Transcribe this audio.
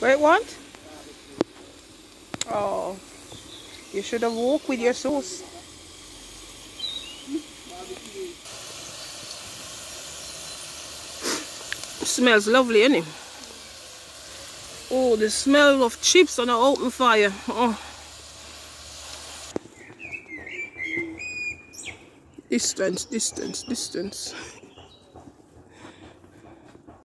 Wait, what? Oh, you should have walked with your sauce. Smells lovely, isn't? Oh, the smell of chips on an open fire. Oh. Distance, distance, distance.